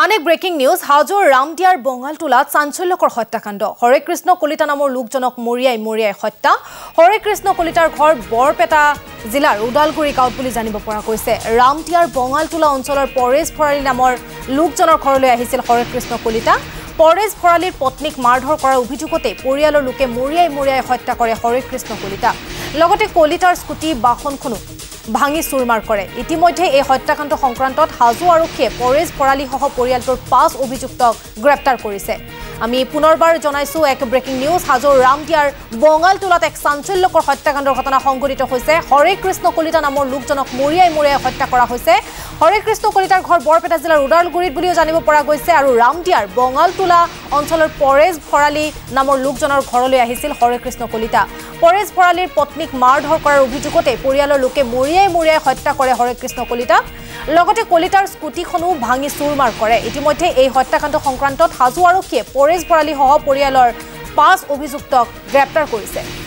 আন এক breaking news হাজোৰ ৰামদিয়াৰ বঙালটোলাত চাঞ্চল্যকৰ হত্যাকাণ্ড। হৰে কৃষ্ণ কলিতা নামৰ লোকজনক মৰিয়াই মৰিয়াই হত্যা। হৰে কৃষ্ণ কলিতাৰ ঘৰ বৰপেটা জিলাৰ ওদালগুৰি গাঁৱত বুলি জানিব পৰা গৈছে। ৰামদিয়াৰ বঙালটোলা অঞ্চলৰ পৰেশ ভৰালী নামৰ লোকজনৰ ঘৰলৈ আহিছিল হৰে কৃষ্ণ কলিতা। পৰেশ ভৰালীৰ পত্নীক মাৰধৰ কৰাৰ অভিযোগতে পৰিয়ালৰ লোকে মৰিয়াই মৰিয়াই হত্যা কৰে হৰে কৃষ্ণ কলিতা। লগতে কলিতাৰ স্কুটি বাহনখনো ভাঙি চুৰমাৰ কৰে। ইতিমধ্যে এই হত্যাকাণ্ড সংক্ৰান্তত হাজো আৰক্ষীয়ে পৰেশ ভৰালীসহ পৰিয়ালটোৰ পাঁচ অভিযুক্তক গ্ৰেপ্তাৰ কৰিছে। আমি পুনৰবাৰ জনাইছো এক ব্ৰেকিং নিউজ হাজোৰ ৰামদিয়াৰ বঙালটোলাত এক চাঞ্চল্যকৰ হত্যাকাণ্ডৰ ঘটনা সংঘটিত হৈছে। হৰে কৃষ্ণ কলিতা নামৰ লোকজনক মৰিয়াই মৰিয়াই হত্যা কৰা হৈছে। হৰে কৃষ্ণ কলিতাৰ ঘৰ বৰপেটা জিলাৰ ওদালগুৰিত বুলিও জানিব পৰা গৈছে আৰু ৰামদিয়াৰ বঙালটোলা অঞ্চলৰ পৰেশ ভৰালী নামৰ লোকজনৰ ঘৰলৈ আহিছিল হৰে কৃষ্ণ কলিতা। পৰেশ ভৰালীৰ পত্নীক মাৰধৰ কৰাৰ অভিযোগতে পৰিয়ালৰ লোকে মৰিয়াই মৰিয়াই হত্যা কৰে হৰে কৃষ্ণ কলিতাক লগতে কলিতাৰ স্কুটিখনো ভাঙি চুৰমাৰ কৰে। ইতিমধ্যে এই হত্যাকাণ্ড সংক্ৰান্তত হাজো আৰক্ষীয়ে পৰেশ ভৰালীসহ পৰিয়ালৰ পাঁচ অভিযুক্তক গ্ৰেপ্তাৰ কৰিছে।